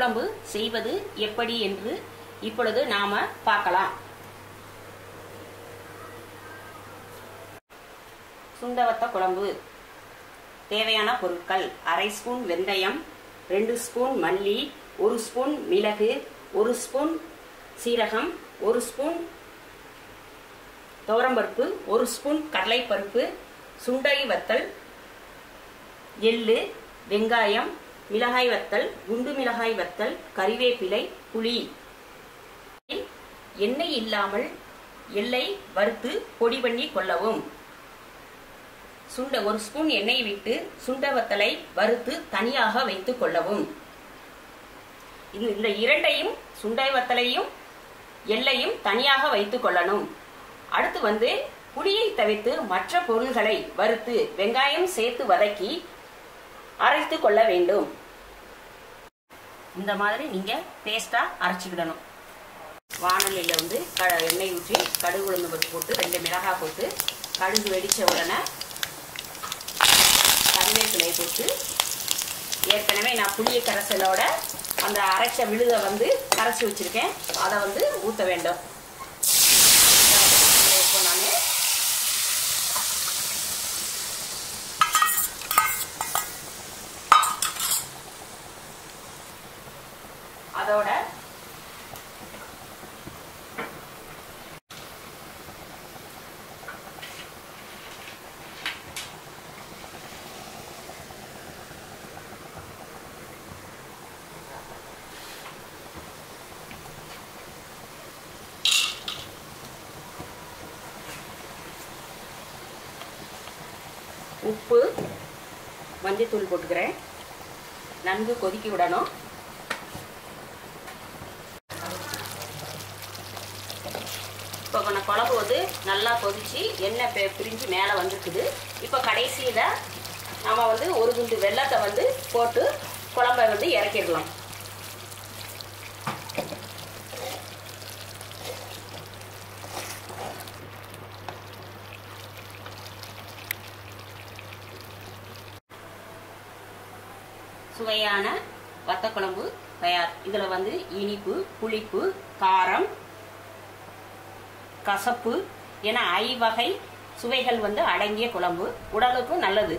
வத்தக்குழம்பு செய்வது எப்படி என்று இப்பொழுது நாம பார்க்கலாம். சுண்டவத்த குழம்பு. தேவையான பொருட்கள் அரை ஸ்பூன் வெந்தயம் ரெண்டு ஸ்பூன் மல்லி ஒரு ஸ்பூன் மிளகு ஒரு ஸ்பூன் சீரகம் ஒரு ஸ்பூன் துவரம்பருப்பு ஒரு ஸ்பூன் கடலைப்பருப்பு சுண்டை வத்தல் எள்ளு வெங்காயம் மிளகாய் வத்தல் குண்டு மிளகாய் வத்தல் கறிவேப்பிலை புளி. எண்ணெய் இல்லாமல் எள்ளை வறுத்து பொடி பண்ணி கொள்ளவும். சுண்ட ஒரு ஸ்பூன் எண்ணெய் விட்டு சுண்ட வத்தலை வறுத்து தனியாக வைத்துக் கொள்ளவும். இந்த- இந்த இரண்டையும் சுண்டை வத்தலையும் எள்ளையும் தனியாக வைத்துக் கொள்ளணும். அடுத்து வந்து புளியை தவிர்த்து மற்ற பொருள்களை வறுத்து வெங்காயம் சேர்த்து வதக்கி அரைத்து கொள்ள வேண்டும். இந்த மாதிரி நீங்க பேஸ்டா அரைச்சிக்கிடணும். வானொலியில் வந்து க எண்ணெய் ஊற்றி கடுகு உளுந்து பருப்பு போட்டு ரெண்டு மிளகாய் போட்டு கடுகு வெடிச்ச உடனே கருவேப்பிலை போட்டு ஏற்கனவே நான் புளிய கரைசலோட அந்த அரைச்ச விழுதை வந்து கரைச்சி வச்சிருக்கேன். அதை வந்து ஊற்ற வேண்டும் இப்போ நான் அதோட உப்பு மஞ்சத்தூள் போட்டுக்கிறேன். நன்கு கொதிக்க விடணும். இப்போ நான் குழம்பு வந்து நல்லா கொதிச்சு எண்ணெய் பெ- பிரிஞ்சு மேலே வந்துருக்குது. இப்போ கடைசியில் நம்ம வந்து ஒரு குண்டு வெள்ளத்தை வந்து போட்டு குழம்பை வந்து இறக்கிடலாம். சுவையான வத்த குழம்பு தயார். இதில் வந்து இனிப்பு புளிப்பு காரம் கசப்பு என ஐவகை சுவைகள் வந்து அடங்கிய குழம்பு. உடலுக்கும் நல்லது.